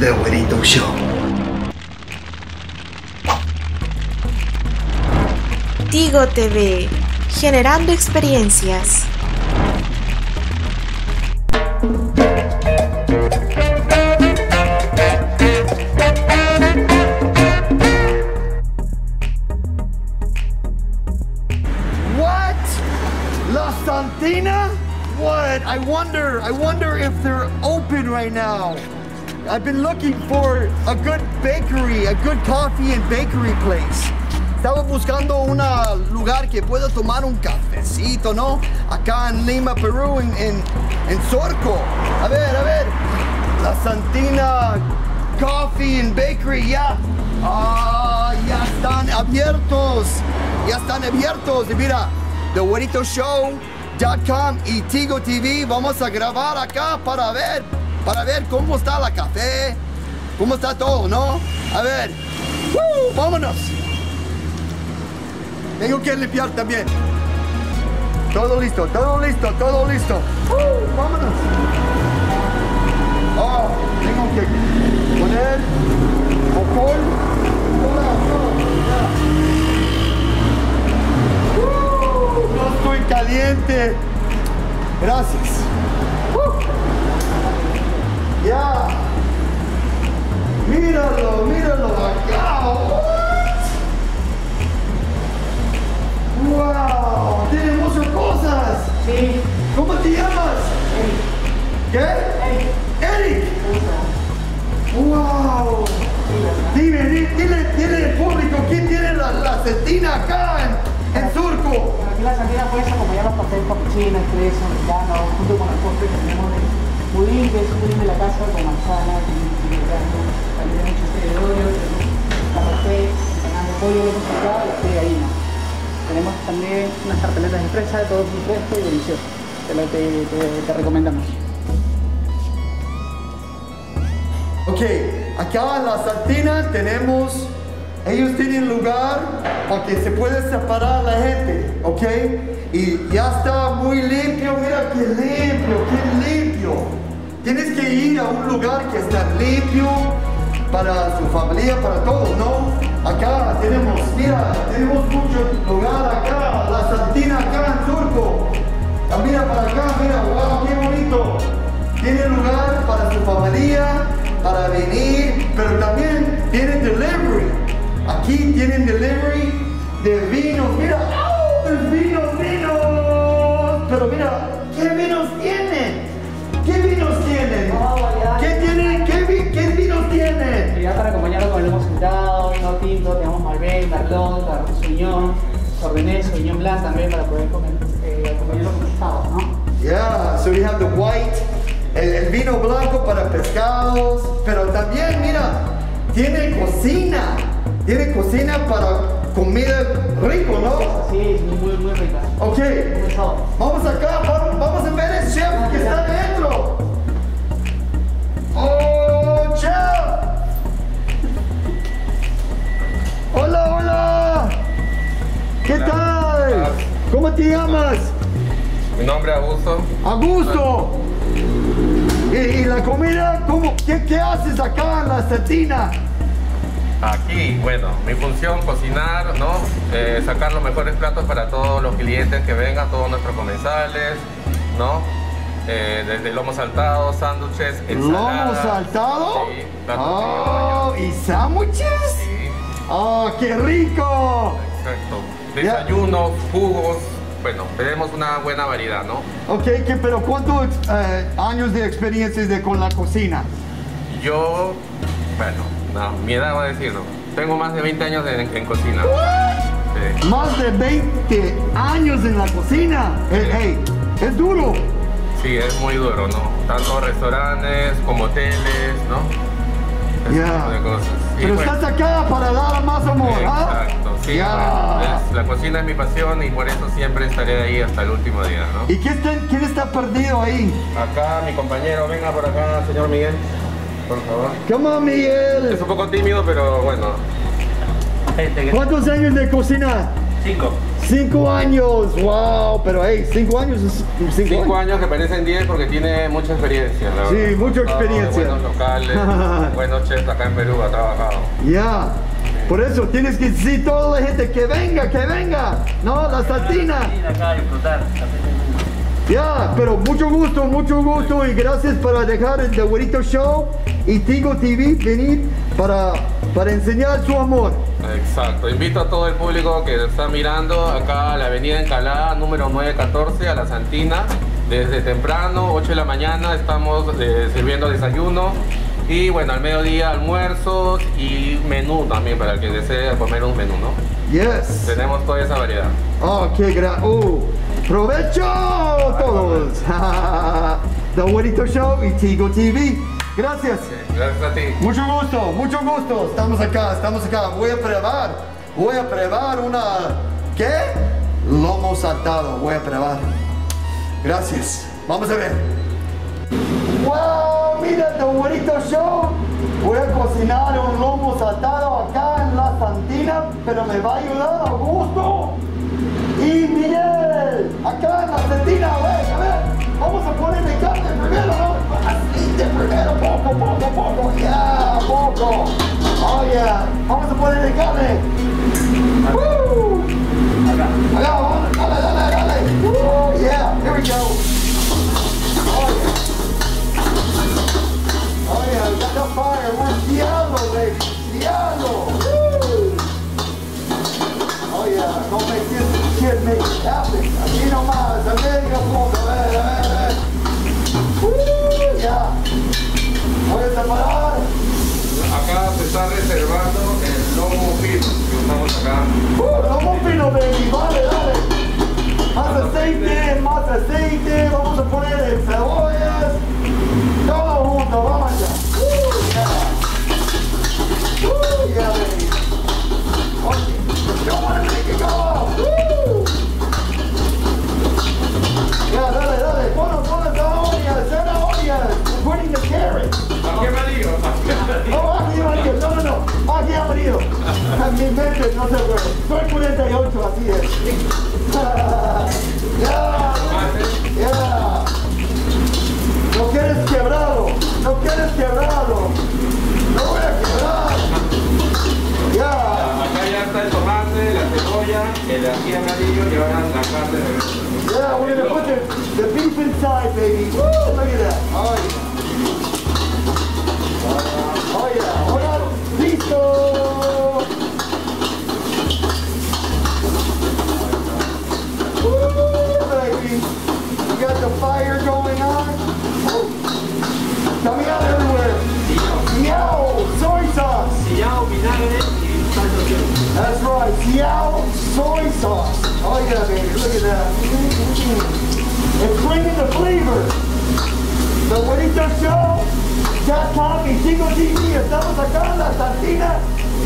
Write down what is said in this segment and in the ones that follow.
The Güerito Show. Tigo TV, generando experiencias. What? La Santina? What? I wonder, I wonder if they're open right now. I've been looking for a good bakery, a good coffee and bakery place. Estaba buscando un lugar que pueda tomar un cafecito, ¿no? Acá en Lima, Perú, en, en, en Surco. A ver, a ver. La Santina Coffee and Bakery, ya. Ah, ya están abiertos. Ya están abiertos. Y mira, TheWeritoShow.com y Tigo TV. Vamos a grabar acá para ver, para ver cómo está la café, cómo está todo, ¿no? A ver. ¡Vámonos! Tengo que limpiar también. Todo listo, todo listo, todo listo. ¡Vámonos! Oh, tengo que poner Eric. ¡Wow! Dime, di- dile, dile al público, ¿quién tiene la, la acá en, en Surco? Aquí la sardina puedes acompañar los cafés cappuccino, expreso, americano, junto con el postre que tenemos de budín, que es un budín de la casa con manzana, grano, también de Oreo, tenemos café, canal de pollo, sacado, y de gallina. Tenemos también unas tarteletas de todo muy fresco y delicioso. Te, lo, te, te- te recomendamos. Ok, acá en la Santina tenemos, ellos tienen lugar para que se pueda separar la gente, ok? Y ya está muy limpio, mira qué limpio, qué limpio. Tienes que ir a un lugar que está limpio para su familia, para todos, ¿no? Acá tenemos, mira, tenemos mucho venir, pero también tienen delivery. Aquí tienen delivery de vinos. Mira, ¡oh! de vinos, vinos. Pero mira, ¿qué vinos tienen? ¿Qué vinos tienen? No, variedad. ¿Qué tienen? ¿Qué, vi- qué vinos tienen? Ya para acompañarlo con el lomo sentado, vino tinto, tenemos Malbec, Merlot, Sauvignon, Chardonnay, Sauvignon Blanc también para poder comer, eh, acompañarlo con pescado, ¿no? Yeah, so we have the white, el, el vino blanco para pescados, pero también, mira, tiene cocina, tiene cocina para comida rico, ¿no? Sí, es muy, muy, rica. Ok, vamos acá, vamos, vamos a ver el chef que está adentro. ¡Oh, chef! Hola, hola. ¿Qué tal? ¿Cómo te llamas? Mi nombre es Augusto. Augusto. ¿Y, y la comida? ¿Cómo, qué, qué haces acá en la cetina? Aquí, bueno, mi función cocinar, ¿no? Eh, sacar los mejores platos para todos los clientes que vengan, todos nuestros comensales, ¿no? Eh, desde lomo saltado, sándwiches, ensaladas. ¿Lomo saltado? Sí, Oh, ¿y sándwiches? sí, ¡Oh, qué rico! exacto. Desayunos, jugos, bueno, tenemos una buena variedad, ¿no? Ok, que, pero ¿cuántos eh, años de experiencia de, con la cocina? Yo, bueno, no, mi edad va a decirlo. Tengo más de 20 años en, en cocina. Sí. Más de 20 años en la cocina. Hey, hey, es duro. Sí, es muy duro, ¿no? Tanto restaurantes como hoteles, ¿no? Ese Ya. tipo de cosas. Y Pero bueno, estás acá para dar más amor, ¿ah? Sí. Es- la cocina es mi pasión y por eso siempre estaré ahí hasta el último día, ¿no? ¿Y quién está, quién está perdido ahí? Acá mi compañero, venga por acá, señor Miguel, por favor. Come on, Miguel. Es un poco tímido, pero bueno. ¿Cuántos años de cocina? Cinco. Cinco años, wow, pero hey, cinco años es cinco, Cinco años. años que parecen 10 porque tiene mucha experiencia, la Sí, verdad. mucha Ha estado de experiencia. Buenos locales, buenos chefs acá en Perú ha trabajado. Ya, por eso tienes que decir a toda la gente que venga, que venga, ¿no? La Santina. Ir acá a disfrutar. Ya, pero mucho gusto, mucho gusto y gracias por dejar el The Güerito Show y Tigo TV venir para, para enseñar su amor. Exacto, invito a todo el público que está mirando acá a la avenida Encalada, número 914, a la Santina. Desde temprano, 8 de la mañana, estamos eh, sirviendo desayuno. Y bueno, al mediodía almuerzos y menú también para el que desee comer un menú, ¿no? Yes. Tenemos toda esa variedad. Oh, qué gran. Uh, provecho todos. The Güerito Show y Tigo TV. Gracias. Gracias a ti. Mucho gusto, mucho gusto. Estamos acá, estamos acá. Voy a probar, voy a probar una, ¿qué? Lomo saltado, voy a probar. Gracias. Vamos a ver. Mira, The Güerito Show. Voy a cocinar un lomo saltado acá en la Santina, pero me va a ayudar Augusto y Miguel. Acá en la Santina, a ver, a ver. Vamos a ponerle carne primero, ¿no? Aceite primero, poco, poco, poco. Ya, poco. Oh, yeah. Vamos a ponerle carne. Woo. Acá, vamos, dale, dale, dale. Woo, yeah, here we go. Aquí nomás, a punto. A ver, a ver, a ver. Yeah. Voy a separar. Acá se está reservando el lomo fino que usamos acá. Uh, lomo fino, baby. Vale, dale. Más aceite, más aceite. Vamos a poner cebollas. Amarillo. Mi mente no se puede. Soy 48, así es. Ya, ya. No quieres quebrado, no quieres quebrado. No voy a quebrar. Ya. Acá ya está el tomate, la cebolla, el ají amarillo y ahora la carne de Yeah, we're gonna put the, the beef inside, baby. Woo, look at that. Oh, yeah. Flavor. The Buenito Show, Chat y Chico TV, estamos acá en la Santina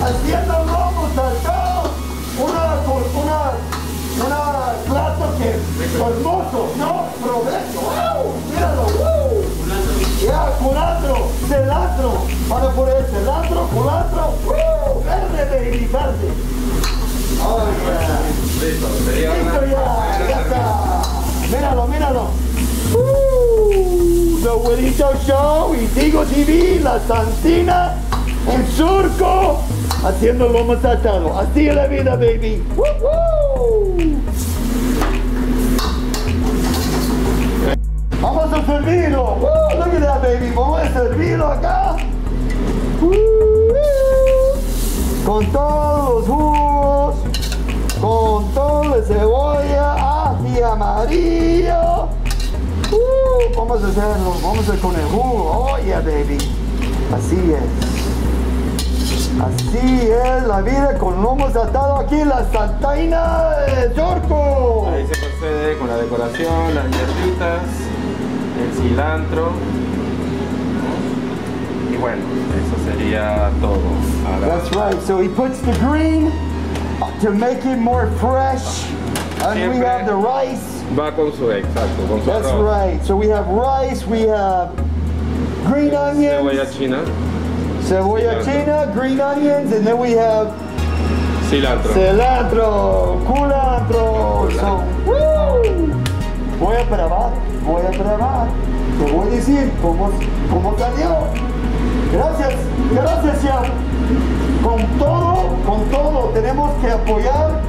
haciendo lomo saltado. Una, una, una plato que hermoso, ¿no? Provecho, wow, míralo, wow. Ya, culantro, cilantro, para poner cilantro, culantro, ¡uh! verde, baby, verde. Oh, yeah. Listo, sería Listo una ya, ya está. Míralo, míralo. Güerito Show y Tigo TV, La Santina, en Surco, haciendo lomo saltado. Así es la vida, baby. Vamos a servirlo. Look at that, baby. Vamos a servirlo acá. Con todos los jugos, con todo la cebolla, ají amarillo. Vamos a hacerlo, vamos a hacer con el jugo. Oh, yeah, baby. Así es. Así es la vida con lomo saltado aquí la Santaina de Torco. Ahí se procede con la decoración, las hierbitas, el cilantro. Y bueno, eso sería todo. Ahora, That's right. So he puts the green to make it more fresh. And we have the rice. va con su exacto, con su That's arroz. right. So we have rice, we have green onions, Cebolla china, cebolla Cilantro. china, green onions, and then we have Cilantro. Cilantro, culantro. So, woo. Voy a probar, voy a probar. Te voy a decir cómo, cómo salió. Gracias, gracias ya. Con todo, con todo tenemos que apoyar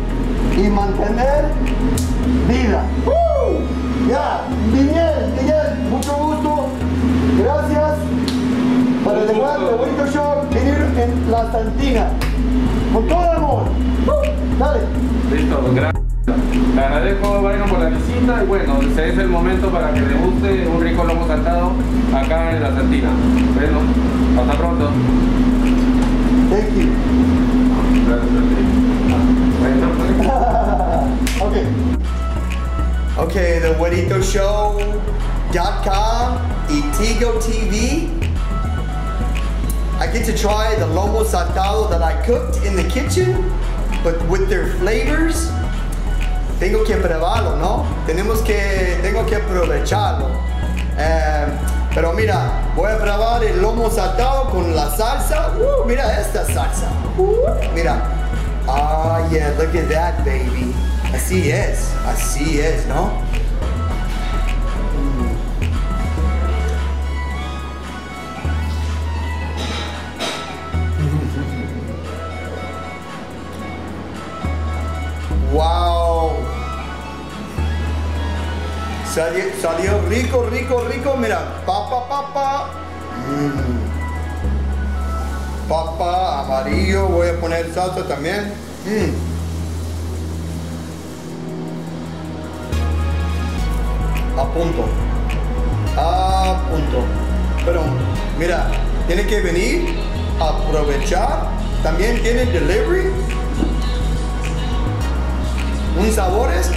y mantener vida. ¡Woo! Ya, Miguel, Miguel, mucho gusto. Gracias para el igual de bonito show venir en la Santina. Con todo el amor. ¡Woo! Dale. Listo, gracias. Te agradezco, Byron, por la visita y bueno, ese es el momento para que guste un rico lomo saltado acá en la Santina. Bueno, hasta pronto. Thank you. Gracias okay. Okay, the Show.com y Tigo TV. I get to try the lomo saltado that I cooked in the kitchen, but with their flavors. Tengo que probarlo, ¿no? Tenemos que, tengo que aprovecharlo. Eh, pero mira, voy a probar el lomo saltado con la salsa. Uh, mira esta salsa. Uh, mira. Ah, yeah, look at that, baby. Así es, así es, ¿no? Wow. Salió, salió rico, rico, rico. Mira, papa, papa. Mm. Papa amarillo. Voy a poner salsa también. Mm. A punto. A punto. Pero mira, tiene que venir, aprovechar. También tiene delivery. Un sabores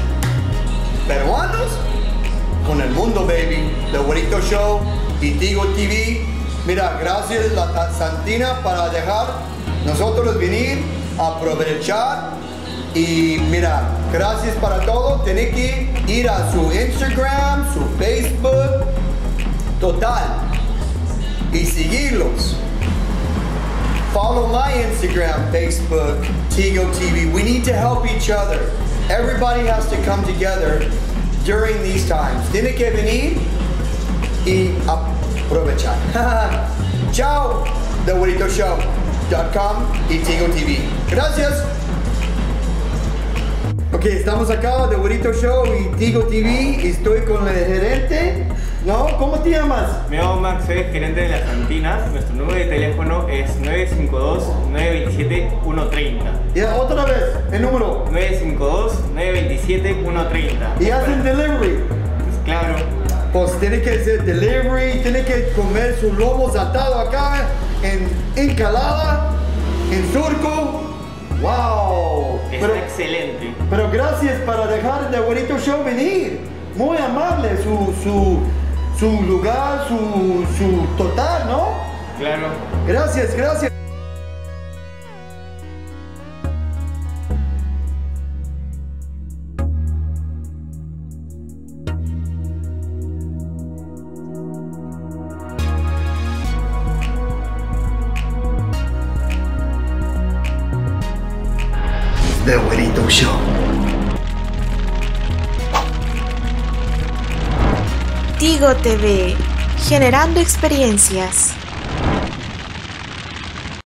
peruanos con el mundo, baby. The Bonito Show y Tigo TV. Mira, gracias la Santina para dejar nosotros venir, aprovechar. Y mira, gracias para todo. Tiene que ir a su Instagram, su Facebook, total. Y seguirlos. Follow my Instagram, Facebook, Tigo TV. We need to help each other. Everybody has to come together during these times. Tiene que venir y aprovechar. Chao, TheWilito.show.com y Tigo TV. Gracias. Ok, estamos acá de Burrito Show y Tigo TV. Estoy con el gerente. ¿No? ¿Cómo te llamas? Me llamo Max, soy gerente de las Santinas. Nuestro número de teléfono es 952-927-130. Ya, otra vez, el número. 952-927-130. Y hacen delivery. Pues tiene que hacer delivery, tiene que comer su lomo saltado acá en Encalada, en Surco. ¡Wow! está Pero, excelente. pero gracias para dejar de Bonito Show venir. Muy amable su, su, su lugar, su, su total, ¿no? Claro. Gracias, gracias. TV, generando experiencias.